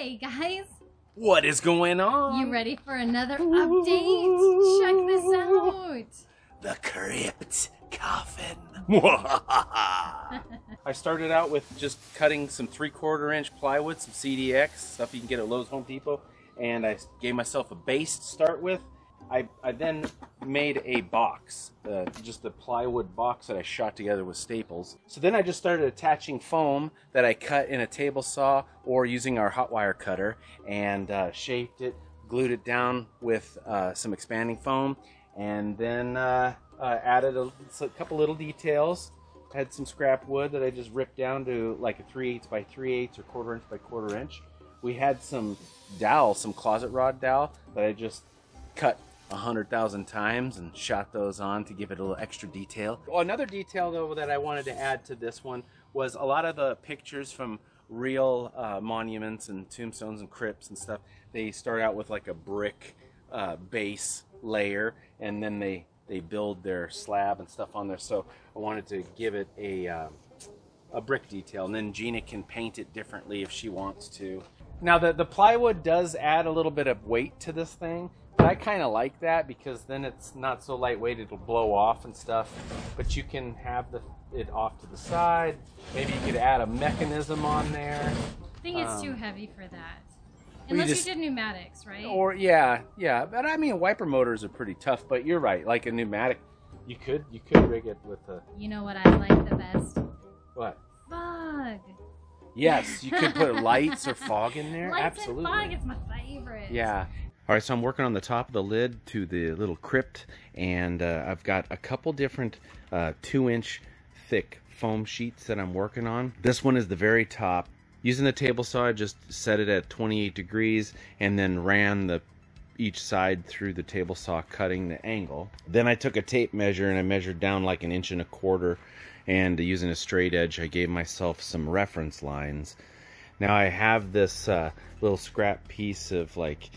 Hey guys, What is going on? you ready for another update? Check this out. The Crypt Coffin. I started out with just cutting some three quarter inch plywood, some CDX, stuff you can get at Lowe's Home Depot, and I gave myself a base to start with. I, I then made a box, uh, just a plywood box that I shot together with staples. So then I just started attaching foam that I cut in a table saw or using our hot wire cutter and uh, shaped it, glued it down with uh, some expanding foam, and then uh, uh, added a, a couple little details. Had some scrap wood that I just ripped down to like a 3 8 by 3 8 or quarter inch by quarter inch. We had some dowel, some closet rod dowel that I just cut a hundred thousand times and shot those on to give it a little extra detail. Another detail though that I wanted to add to this one was a lot of the pictures from real uh, monuments and tombstones and crypts and stuff. They start out with like a brick uh, base layer, and then they they build their slab and stuff on there. So I wanted to give it a um, a brick detail, and then Gina can paint it differently if she wants to. Now the the plywood does add a little bit of weight to this thing, but I kind of like that because then it's not so lightweight; it'll blow off and stuff. But you can have the it off to the side. Maybe you could add a mechanism on there, I think it's too Um, heavy for that. Unless just- you did pneumatics, right? or yeah, yeah. But I mean, wiper motors are pretty tough. But you're right; like a pneumatic, you could you could rig it with a you know what I like the best? what? Fog. Yes, you could put lights or fog in there. Lights Absolutely. and fog is my favorite. Yeah. All right, so I'm working on the top of the lid to the little crypt, and uh, I've got a couple different uh, two-inch thick foam sheets that I'm working on. This one is the very top. Using the table saw, I just set it at 28 degrees, and then ran the each side through the table saw, cutting the angle. Then I took a tape measure and I measured down like an inch and a quarter, and using a straight edge, I gave myself some reference lines. Now I have this uh, little scrap piece of like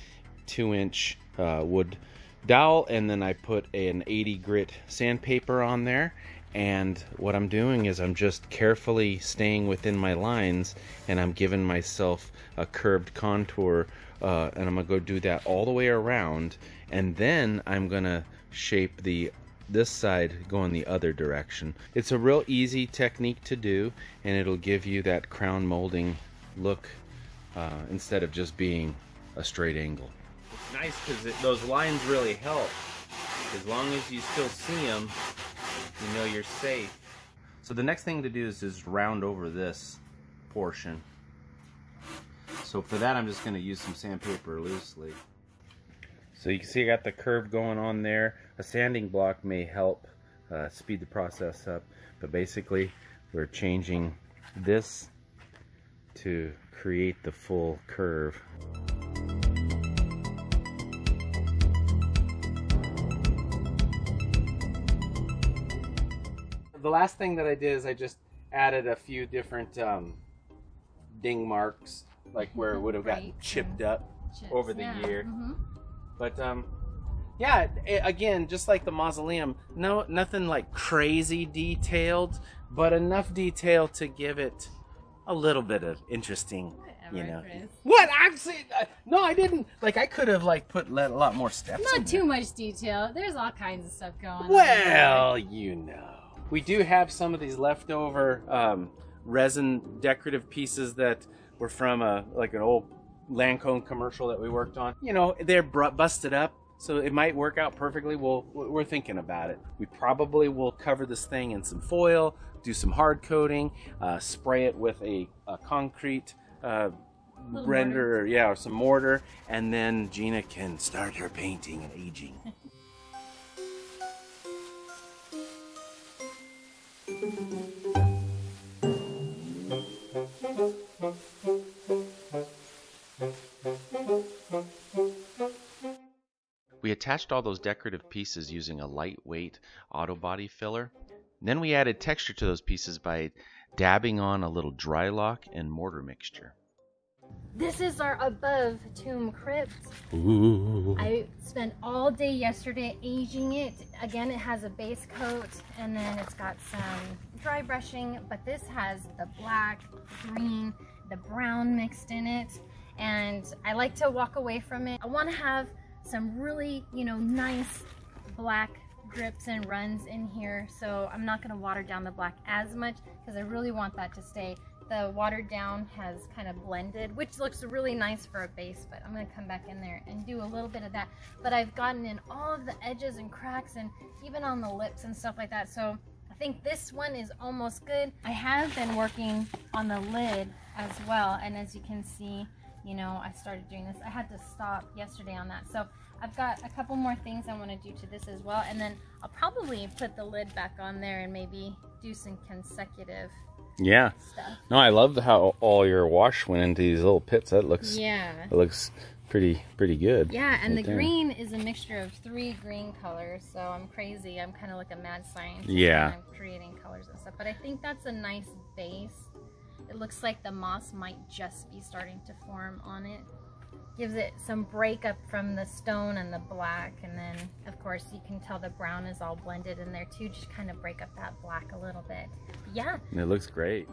two inch uh, wood dowel and then I put an 80 grit sandpaper on there and what I'm doing is I'm just carefully staying within my lines and I'm giving myself a curved contour uh, and I'm gonna go do that all the way around and then I'm gonna shape the this side going the other direction. It's a real easy technique to do and it'll give you that crown molding look uh, instead of just being a straight angle. Nice because those lines really help. As long as you still see them, you know you're safe. So the next thing to do is just round over this portion. So for that I'm just going to use some sandpaper loosely. So you can see I got the curve going on there. A sanding block may help uh, speed the process up, but basically we're changing this to create the full curve. The last thing that I did is I just added a few different um, ding marks, like where it would have gotten Right. chipped up Chips, over the yeah. year. Mhm. But um, yeah, a- again, just like the mausoleum, no, nothing like crazy detailed, but enough detail to give it a little bit of interesting. You know Chris. what I'm saying? uh, No, I didn't. Like I could have like put let a lot more steps. in Not there. too much detail. There's all kinds of stuff going on. Well, you know. We do have some of these leftover um, resin decorative pieces that were from a like an old Lancome commercial that we worked on. You know, they're br- busted up, so it might work out perfectly. We'll, we're thinking about it. We probably will cover this thing in some foil, do some hard coating, uh, spray it with a, a concrete uh, render, or, yeah, or some mortar, and then Gina can start her painting and aging. We attached all those decorative pieces using a lightweight auto body filler. Then we added texture to those pieces by dabbing on a little Drylok and mortar mixture. This is our above tomb crypt. I spent all day yesterday aging it. Again, it has a base coat and then it's got some dry brushing, but this has the black, green, the brown mixed in it. and I like to walk away from it. I want to have some really, you know, nice black drips and runs in here. So I'm not going to water down the black as much because I really want that to stay. The watered down has kind of blended, which looks really nice for a base, but I'm to come back in there and do a little bit of that. But I've gotten in all of the edges and cracks and even on the lips and stuff like that. So I think this one is almost good. I have been working on the lid as well. And as you can see, you know, I started doing this. I had to stop yesterday on that. So I've got a couple more things I want to do to this as well. And then I'll probably put the lid back on there and maybe do some consecutive yeah. stuff. No, I love how all your wash went into these little pits. That looks Yeah. it looks pretty pretty good. Yeah, and right the there. green is a mixture of three green colors, so I'm crazy. I'm kind of like a mad scientist. Yeah. I'm creating colors and stuff, but I think that's a nice base. It looks like the moss might just be starting to form on it gives it some breakup from the stone and the black and then of course you can tell the brown is all blended in there too just kind of break up that black a little bit. But yeah. And it looks great.